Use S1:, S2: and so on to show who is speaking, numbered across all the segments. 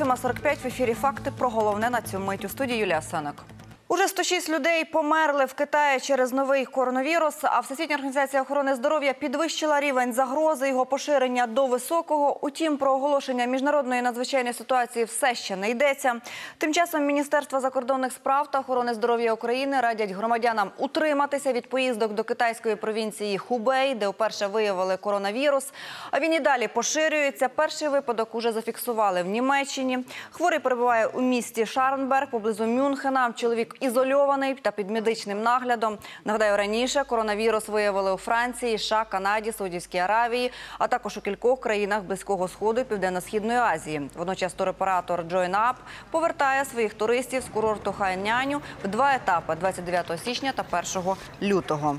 S1: 8.45 в ефірі «Факти» про головне на цю мить у студії Юлія Сенок. Уже 106 людей померли в Китаї через новий коронавірус. А Всесвітня організація охорони здоров'я підвищила рівень загрози його поширення до високого. Утім, про оголошення міжнародної надзвичайної ситуації все ще не йдеться. Тим часом Міністерство закордонних справ та охорони здоров'я України радять громадянам утриматися від поїздок до китайської провінції Хубей, де вперше виявили коронавірус. А він і далі поширюється. Перший випадок уже зафіксували в Німеччині. Хворий перебуває у місті Шарнберг поблизу Мюнхена. Чоловік ізольований та під медичним наглядом. Нагадаю, раніше коронавірус виявили у Франції, США, Канаді, Саудівській Аравії, а також у кількох країнах Близького Сходу і Південно-Східної Азії. Водночас туроператор JoinUp повертає своїх туристів з курорту Хайняню в два етапи – 29 січня та 1 лютого.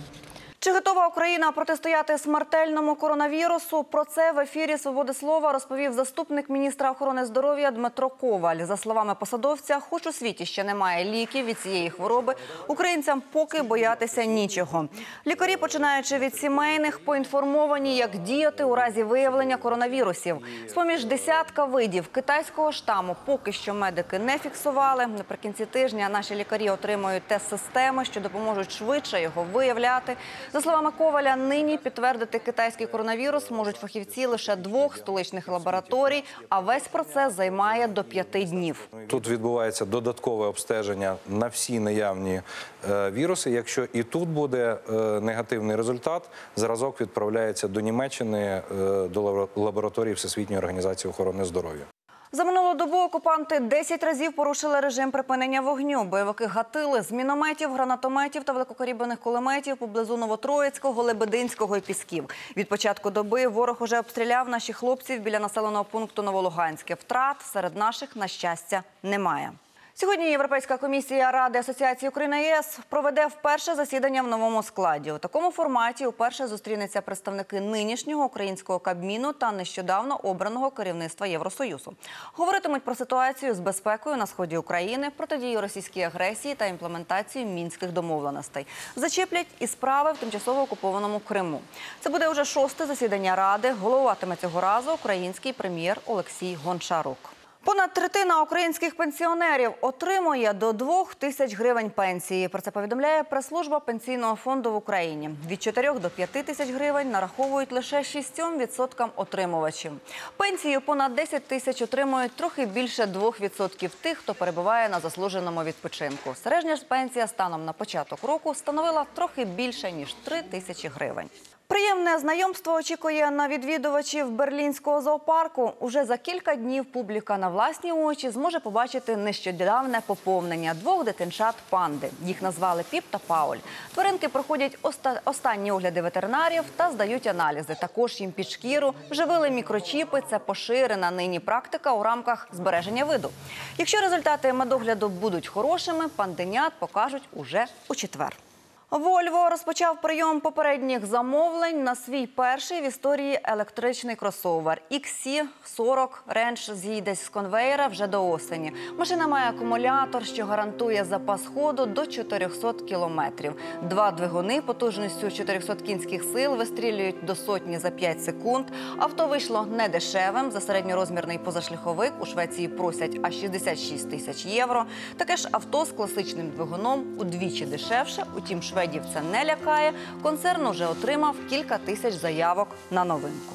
S1: Чи готова Україна протистояти смертельному коронавірусу? Про це в ефірі Свободи слова розповів заступник міністра охорони здоров'я Дмитро Коваль. За словами посадовця, хоч у світі ще немає ліків від цієї хвороби, українцям поки боятися нічого. Лікарі, починаючи від сімейних, поінформовані, як діяти у разі виявлення коронавірусів. З поміж десятка видів китайського штаму поки що медики не фіксували. Наприкінці тижня наші лікарі отримують тест-системи, що допоможуть швидше його виявляти. За словами Коваля, нині підтвердити китайський коронавірус можуть фахівці лише двох столичних лабораторій, а весь процес займає до п'яти днів.
S2: Тут відбувається додаткове обстеження на всі наявні е, віруси. Якщо і тут буде е, негативний результат, зразок відправляється до Німеччини е, до лабора- лабораторії Всесвітньої організації охорони здоров'я.
S1: За минулу добу окупанти 10 разів порушили режим припинення вогню. Бойовики гатили з мінометів, гранатометів та великокаліберних кулеметів поблизу Новотроїцького, Лебединського і Пісків. Від початку доби ворог уже обстріляв наших хлопців біля населеного пункту Новолуганське. Втрат серед наших, на щастя, немає. Сьогодні Європейська комісія Ради Асоціації Україна ЄС проведе вперше засідання в новому складі. У такому форматі вперше зустрінуться представники нинішнього українського кабміну та нещодавно обраного керівництва Євросоюзу. Говоритимуть про ситуацію з безпекою на сході України, протидію російській агресії та імплементацію мінських домовленостей. Зачеплять і справи в тимчасово окупованому Криму. Це буде вже шосте засідання ради. Головуватиме цього разу український прем'єр Олексій Гончарук. Понад третина українських пенсіонерів отримує до 2 тисяч гривень пенсії. Про це повідомляє прес-служба пенсійного фонду в Україні. Від 4 до 5 тисяч гривень нараховують лише 6% отримувачів. Пенсію понад 10 тисяч отримують трохи більше 2% тих, хто перебуває на заслуженому відпочинку. Середня ж пенсія станом на початок року становила трохи більше ніж 3 тисячі гривень. Приємне знайомство очікує на відвідувачів берлінського зоопарку. Уже за кілька днів публіка на власні очі зможе побачити нещодавне поповнення двох дитинчат панди. Їх назвали Піп та Пауль. Тваринки проходять оста- останні огляди ветеринарів та здають аналізи. Також їм під шкіру вживили мікрочіпи. Це поширена нині практика у рамках збереження виду. Якщо результати медогляду будуть хорошими, панденят покажуть уже у четвер. Вольво розпочав прийом попередніх замовлень на свій перший в історії електричний кросовер. XC40 Range з'їде з конвейера вже до осені. Машина має акумулятор, що гарантує запас ходу до 400 кілометрів. Два двигуни потужністю 400 кінських сил вистрілюють до сотні за 5 секунд. Авто вийшло недешевим. За середньорозмірний позашляховик у Швеції просять аж 66 тисяч євро. Таке ж авто з класичним двигуном удвічі дешевше. Утім, шведів це не лякає. Концерн уже отримав кілька тисяч заявок на новинку.